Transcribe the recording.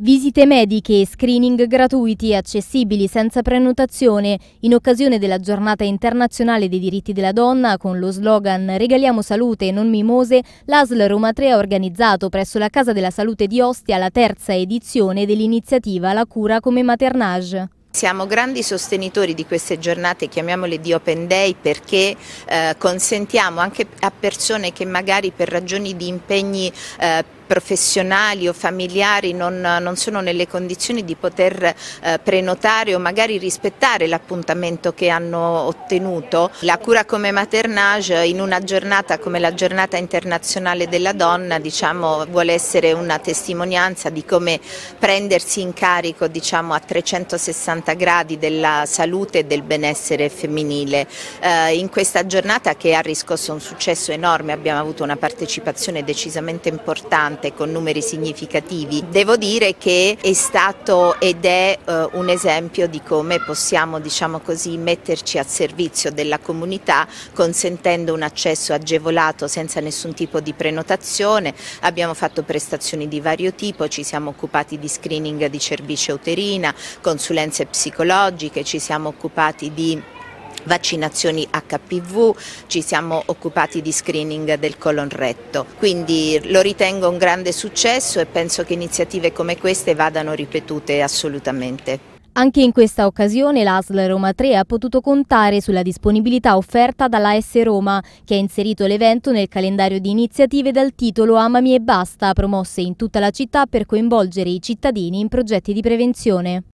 Visite mediche e screening gratuiti e accessibili senza prenotazione in occasione della giornata internazionale dei diritti della donna con lo slogan Regaliamo salute e non mimose, l'ASL Roma 3 ha organizzato presso la Casa della Salute di Ostia la terza edizione dell'iniziativa La cura come maternage. Siamo grandi sostenitori di queste giornate, chiamiamole di Open Day, perché eh, consentiamo anche a persone che magari per ragioni di impegni eh, professionali o familiari non, non, sono nelle condizioni di poter eh, prenotare o magari rispettare l'appuntamento che hanno ottenuto. La cura come maternage in una giornata come la giornata internazionale della donna diciamo, vuole essere una testimonianza di come prendersi in carico diciamo, a 360 gradi della salute e del benessere femminile. Eh, in questa giornata che ha riscosso un successo enorme abbiamo avuto una partecipazione decisamente importante importante con numeri significativi. Devo dire che è stato ed è eh, un esempio di come possiamo diciamo così, metterci a servizio della comunità consentendo un accesso agevolato senza nessun tipo di prenotazione. Abbiamo fatto prestazioni di vario tipo, ci siamo occupati di screening di cervice uterina, consulenze psicologiche, ci siamo occupati di vaccinazioni HPV, ci siamo occupati di screening del colon retto, quindi lo ritengo un grande successo e penso che iniziative come queste vadano ripetute assolutamente. Anche in questa occasione l'ASL Roma 3 ha potuto contare sulla disponibilità offerta dalla S Roma, che ha inserito l'evento nel calendario di iniziative dal titolo Amami e basta, promosse in tutta la città per coinvolgere i cittadini in progetti di prevenzione.